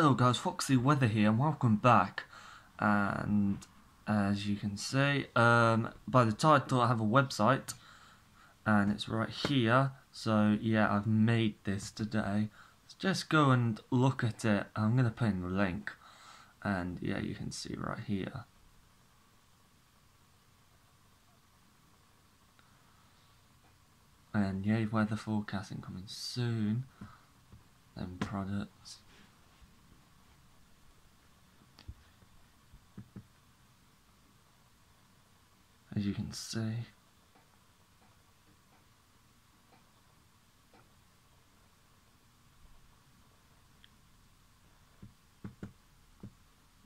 Hello guys, Foxy Weather here and welcome back. And as you can see, um, by the title I have a website and it's right here. So yeah, I've made this today. Just go and look at it. I'm to put in the link and yeah, you can see right here. And yeah, weather forecasting coming soon. Then products. As you can see.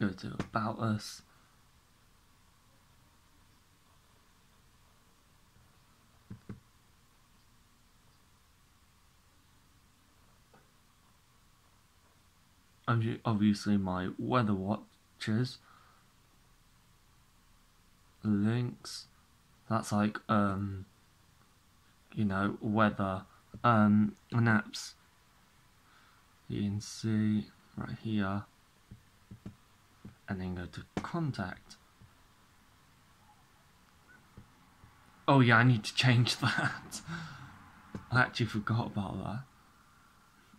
Go to About Us. Obviously my weather watches links. That's like um you know weather um apps. You can see right here and then go to contact. Oh yeah, I need to change that. I actually forgot about that.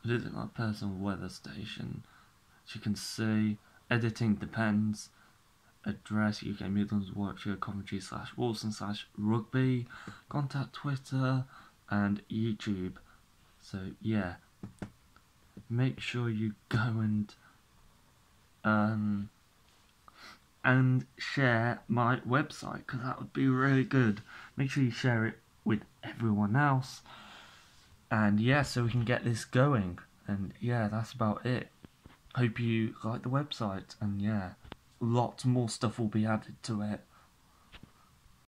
Visit my personal weather station. As you can see, editing depends address UK Midlands Warwickshire Coventry slash Walsall slash rugby, contact Twitter and YouTube. So yeah, make sure you go and um and share my website because that would be really good. Make sure you share it with everyone else. And yeah, so we can get this going. And yeah, that's about it. Hope you like the website and yeah lots more stuff will be added to it